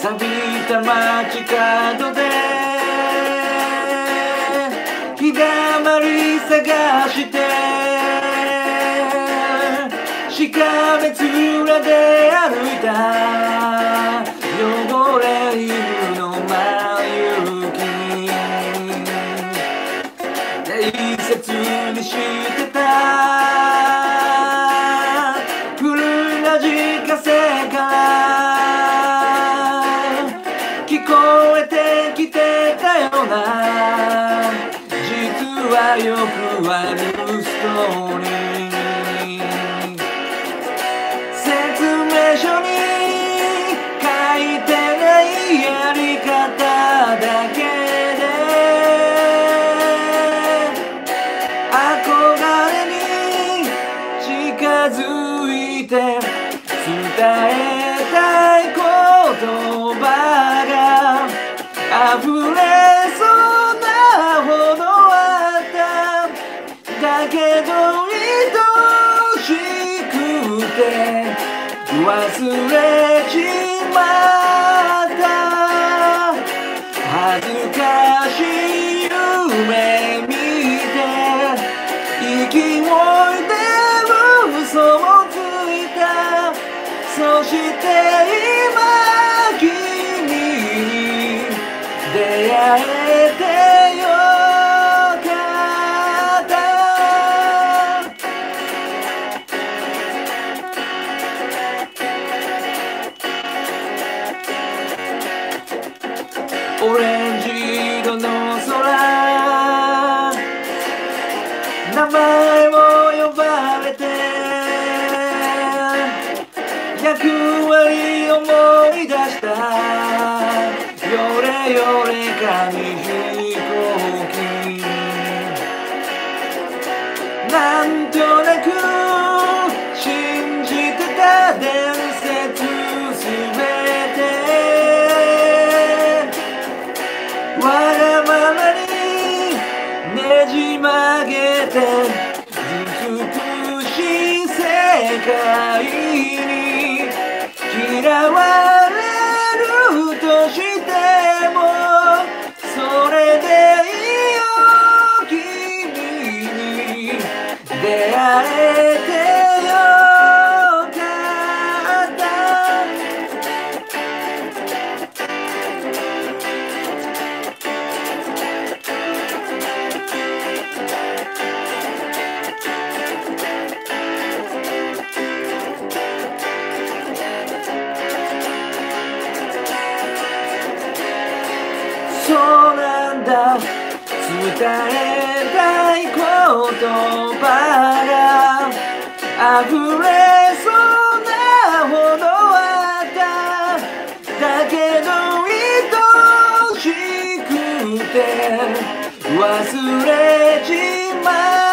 錆びた街角で日だまり探してしかめ面で歩いた。汚れ犬の眉毛大切にしてた。聞こえてきてたよな。実はよくあるストーリー。説明書に書いてないやり方だけで憧れに近づいて伝えたい言葉が溢れそうなほどあっただけど愛しくて忘れちまった。恥ずかしい夢見て勢いで嘘をついた。そしてオレンジ色の空名前を呼ばれて役割を思い出した。よれよれ紙飛行機なんとなくじ曲げて。美しい世界に嫌われだ伝えたい言葉が溢れそうなほどあっただけど愛しくて忘れちまう